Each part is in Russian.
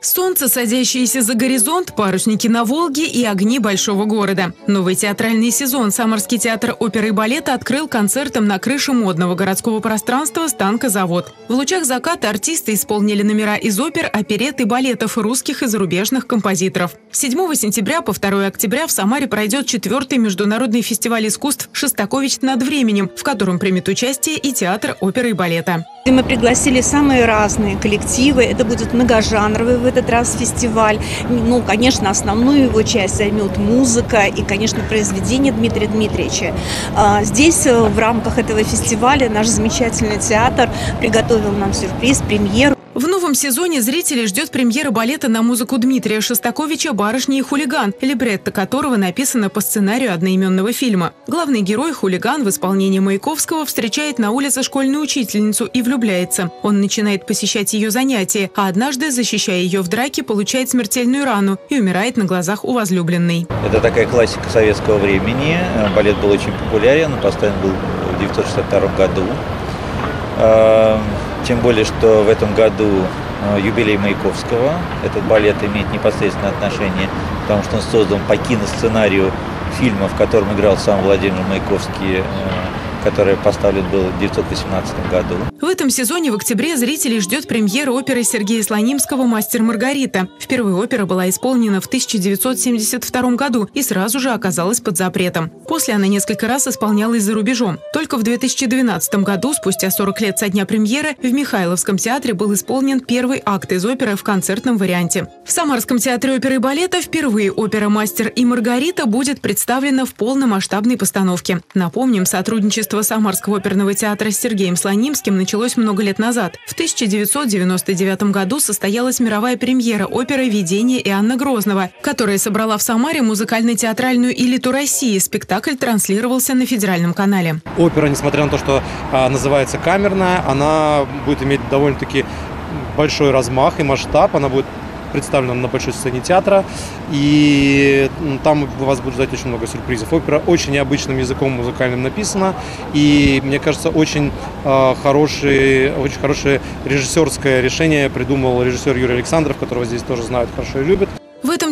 Солнце, садящееся за горизонт, парусники на Волге и огни большого города. Новый театральный сезон Самарский театр оперы и балета открыл концертом на крыше модного городского пространства «Станкозавод». В лучах заката артисты исполнили номера из опер, оперет и балетов русских и зарубежных композиторов. С 7 сентября по 2 октября в Самаре пройдет четвертый международный фестиваль искусств «Шостакович над временем», в котором примет участие и театр оперы и балета. Мы пригласили самые разные коллективы. Это будет многожанровый в этот раз фестиваль. Ну, конечно, основную его часть займет музыка и, конечно, произведение Дмитрия Дмитриевича. А, здесь э, в рамках этого фестиваля наш замечательный театр приготовил нам сюрприз, премьеру. В новом сезоне зрителей ждет премьера балета на музыку Дмитрия Шостаковича «Барышня и хулиган», либретто которого написано по сценарию одноименного фильма. Главный герой, хулиган, в исполнении Маяковского встречает на улице школьную учительницу и влюбляется. Он начинает посещать ее занятия, а однажды, защищая ее в драке, получает смертельную рану и умирает на глазах у возлюбленной. Это такая классика советского времени. Балет был очень популярен, поставлен был в 1962 году. Тем более, что в этом году э, юбилей Маяковского. Этот балет имеет непосредственное отношение, потому что он создан по киносценарию фильма, в котором играл сам Владимир Маяковский, э, который поставлен был в 1918 году. В этом сезоне в октябре зрителей ждет премьера оперы Сергея Слонимского «Мастер Маргарита». Впервые опера была исполнена в 1972 году и сразу же оказалась под запретом. После она несколько раз исполнялась за рубежом. Только в 2012 году, спустя 40 лет со дня премьеры, в Михайловском театре был исполнен первый акт из оперы в концертном варианте. В Самарском театре оперы и балета впервые опера «Мастер и Маргарита» будет представлена в полномасштабной постановке. Напомним, сотрудничество Сотрудничество Самарского оперного театра с Сергеем Слонимским началось много лет назад. В 1999 году состоялась мировая премьера оперы «Видение» и Анна Грозного, которая собрала в Самаре музыкально-театральную элиту России. Спектакль транслировался на федеральном канале. Опера, несмотря на то, что а, называется камерная, она будет иметь довольно-таки большой размах и масштаб. Она будет представлена на большой сцене театра, и там вас будет ждать очень много сюрпризов. Опера очень необычным языком музыкальным написана, и мне кажется, очень, э, хороший, очень хорошее режиссерское решение придумал режиссер Юрий Александров, которого здесь тоже знают хорошо и любят.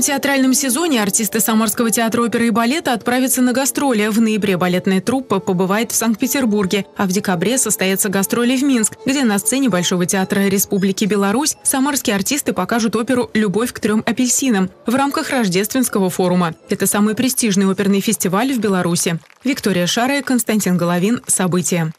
Театральном сезоне артисты Самарского театра оперы и балета отправятся на гастроли. В ноябре балетная труппа побывает в Санкт-Петербурге, а в декабре состоятся гастроли в Минск, где на сцене Большого театра Республики Беларусь самарские артисты покажут оперу «Любовь к трем апельсинам» в рамках рождественского форума. Это самый престижный оперный фестиваль в Беларуси. Виктория Шарая, Константин Головин. События.